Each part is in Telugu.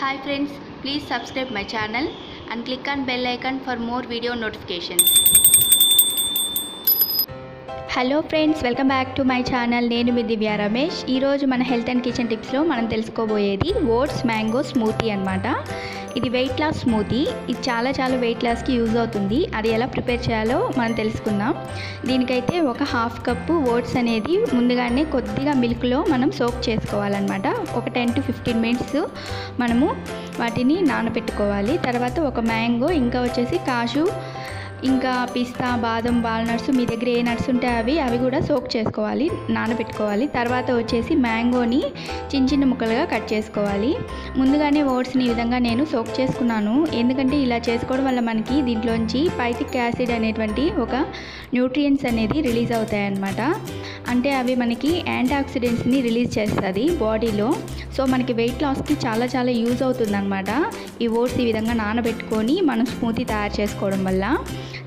Hi friends please subscribe my channel and click on bell icon for more video notification hello friends welcome back to my channel నేను మీ దివ్యా రమేష్. ఈరోజు మన హెల్త్ అండ్ కిచెన్ టిప్స్లో మనం తెలుసుకోబోయేది ఓట్స్ మ్యాంగో స్మూతీ అనమాట ఇది వెయిట్ లాస్ స్మూతీ ఇది చాలా చాలా వెయిట్ లాస్కి యూజ్ అవుతుంది. అది ఎలా ప్రిపేర్ చేయాలో మనం తెలుసుకుందాం. దీనికైతే ఒక హాఫ్ కప్పు ఓట్స్ అనేది ముందుగానే కొద్దిగా మిల్క్లో మనం సోక్ చేసుకోవాలన్నమాట. ఒక టెన్ టు ఫిఫ్టీన్ మినిట్స్ మనము వాటిని నానబెట్టుకోవాలి. తర్వాత ఒక మ్యాంగో ఇంకా వచ్చేసి కాజు ఇంకా పిస్తా బాదం వాల్నట్స్ మీ దగ్గర ఏ నట్స్ ఉంటే అవి అవి కూడా సోక్ చేసుకోవాలి నానబెట్టుకోవాలి. తర్వాత వచ్చేసి మ్యాంగోని చిన్న చిన్న ముక్కలుగా కట్ చేసుకోవాలి. ముందుగానే ఓట్స్ని ఈ విధంగా నేను సోక్ చేసుకున్నాను. ఎందుకంటే ఇలా చేసుకోవడం వల్ల మనకి దీంట్లోంచి పైతిక్ యాసిడ్ అనేటువంటి ఒక న్యూట్రియంట్స్ అనేది రిలీజ్ అవుతాయి అన్నమాట అంటే అవి మనకి యాంటీ ఆక్సిడెంట్స్ని రిలీజ్ చేస్తుంది బాడీలో. సో మనకి వెయిట్ లాస్కి చాలా చాలా యూజ్ అవుతుందన్నమాట. ఈ ఓట్స్ ఈ విధంగా నానబెట్టుకొని మనం స్మూతీ తయారు చేసుకోవడం వల్ల.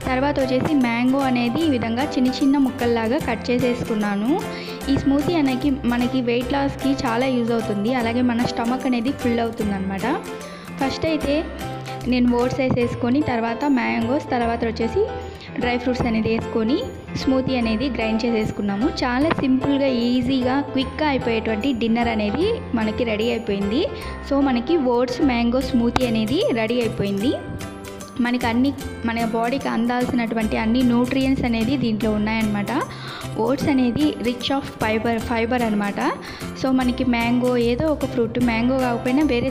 తర్వాత వచ్చేసి మ్యాంగో అనేది ఈ విధంగా చిన్న చిన్న ముక్కల్లాగా కట్ చేసేసుకున్నాను. ఈ స్మూతీ అనేది మనకి వెయిట్ లాస్కి చాలా యూజ్ అవుతుంది. అలాగే మన స్టమక్ అనేది ఫుల్ అవుతుంది అనమాట ఫస్ట్ అయితే నేను ఓట్స్ వేసేసుకొని తర్వాత మ్యాంగోస్ తర్వాత వచ్చేసి డ్రై ఫ్రూట్స్ అనేది వేసుకొని స్మూతీ అనేది గ్రైండ్ చేసేసుకున్నాము. చాలా సింపుల్గా ఈజీగా క్విక్గా అయిపోయేటువంటి డిన్నర్ అనేది మనకి రెడీ అయిపోయింది. సో మనకి ఓట్స్ మ్యాంగో స్మూతీ అనేది రెడీ అయిపోయింది. మనకి అన్ని మన బాడీకి అందాల్సినటువంటి అన్ని న్యూట్రియన్స్ అనేది దీంట్లో ఉన్నాయన్నమాట. ఓట్స్ అనేది రిచ్ ఆఫ్ ఫైబర్ ఫైబర్ అనమాట సో మనకి మ్యాంగో ఏదో ఒక ఫ్రూట్ మ్యాంగో కాకపోయినా వేరే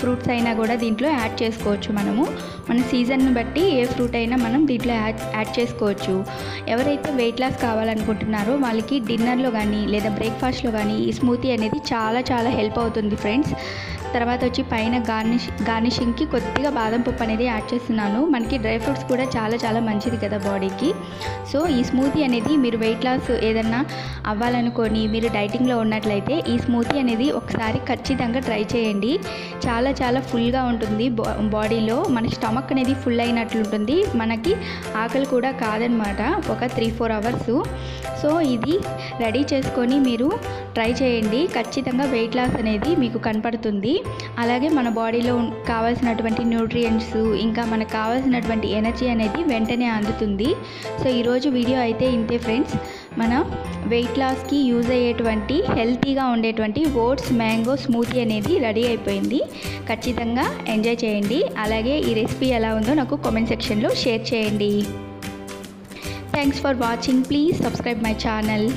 ఫ్రూట్స్ అయినా కూడా దీంట్లో యాడ్ చేసుకోవచ్చు మనము. మన సీజన్ను బట్టి ఏ ఫ్రూట్ అయినా మనం దీంట్లో యాడ్ యాడ్ చేసుకోవచ్చు. ఎవరైతే వెయిట్ లాస్ కావాలనుకుంటున్నారో వాళ్ళకి డిన్నర్లో కానీ లేదా బ్రేక్ఫాస్ట్లో కానీ ఈ స్మూతీ అనేది చాలా చాలా హెల్ప్ అవుతుంది ఫ్రెండ్స్ తర్వాత వచ్చి పైన గార్నిష్ గార్నిషింగ్కి కొద్దిగా బాదం పప్పు అనేది యాడ్ చేస్తున్నాను. మనకి డ్రై ఫ్రూట్స్ కూడా చాలా చాలా మంచిది కదా బాడీకి. సో ఈ స్మూతీ అనేది మీరు వెయిట్ లాస్ ఏదన్నా అవ్వాలనుకొని మీరు డైటింగ్లో ఉన్నట్లయితే ఈ స్మూతీ అనేది ఒకసారి ఖచ్చితంగా ట్రై చేయండి. చాలా చాలా ఫుల్గా ఉంటుంది బాడీలో. మన స్టమక్ అనేది ఫుల్ అయినట్లుంటుంది. మనకి ఆకలి కూడా కాదనమాట. ఒక త్రీ ఫోర్ అవర్స్. సో ఇది రెడీ చేసుకొని మీరు ట్రై చేయండి. ఖచ్చితంగా వెయిట్ లాస్ అనేది మీకు కనపడుతుంది. అలాగే మన బాడీలో కావాల్సినటువంటి న్యూట్రియంట్స్ ఇంకా మనకు కావాల్సినటువంటి ఎనర్జీ అనేది వెంటనే అందుతుంది. సో ఈరోజు వీడియో అయితే ఇంతే ఫ్రెండ్స్ మన వెయిట్ లాస్కి యూజ్ అయ్యేటువంటి హెల్తీగా ఉండేటువంటి ఓట్స్ మ్యాంగో స్మూతీ అనేది రెడీ అయిపోయింది. ఖచ్చితంగా ఎంజాయ్ చేయండి. అలాగే ఈ రెసిపీ ఎలా ఉందో నాకు కామెంట్ సెక్షన్లో షేర్ చేయండి. Thanks for watching please subscribe my channel